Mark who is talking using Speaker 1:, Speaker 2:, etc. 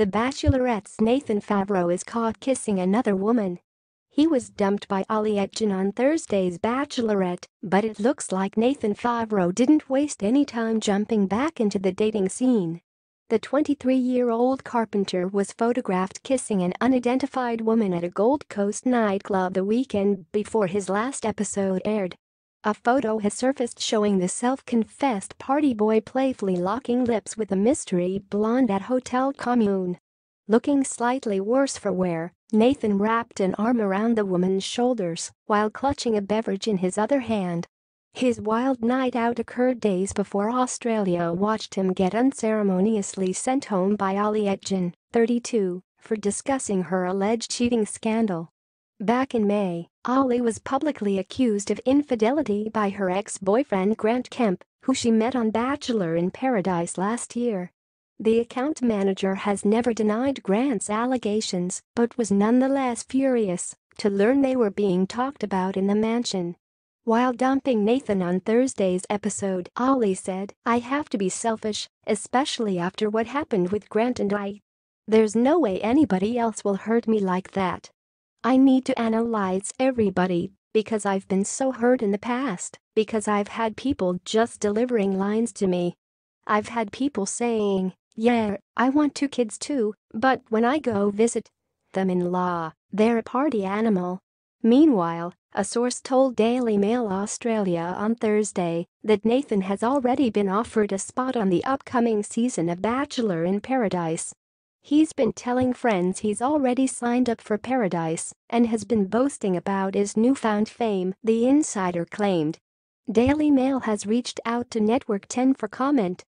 Speaker 1: The Bachelorette's Nathan Favro is caught kissing another woman. He was dumped by Ali Oetjen on Thursday's Bachelorette, but it looks like Nathan Favro didn't waste any time jumping back into the dating scene. The 23-year-old carpenter was photographed kissing an unidentified woman at a Gold Coast nightclub the weekend before his last episode aired. A photo has surfaced showing the self-confessed party boy playfully locking lips with a mystery blonde at Hotel Komune. Looking slightly worse for wear, Nathan wrapped an arm around the woman's shoulders while clutching a beverage in his other hand. His wild night out occurred days before Australia watched him get unceremoniously sent home by Ali Oetjen, 32, for discussing her alleged cheating scandal. Back in May, Ali was publicly accused of infidelity by her ex-boyfriend Grant Kemp, who she met on Bachelor in Paradise last year. The account manager has never denied Grant's allegations but was nonetheless furious to learn they were being talked about in the mansion. While dumping Nathan on Thursday's episode, Ali said, I have to be selfish, especially after what happened with Grant and I. There's no way anybody else will hurt me like that. I need to analyze everybody because I've been so hurt in the past, because I've had people just delivering lines to me. I've had people saying, yeah, I want two kids too, but when I go visit them in law, they're a party animal. Meanwhile, a source told Daily Mail Australia on Thursday that Nathan has already been offered a spot on the upcoming season of Bachelor in Paradise. He's been telling friends he's already signed up for Paradise and has been boasting about his newfound fame, the insider claimed. Daily Mail has reached out to Network 10 for comment,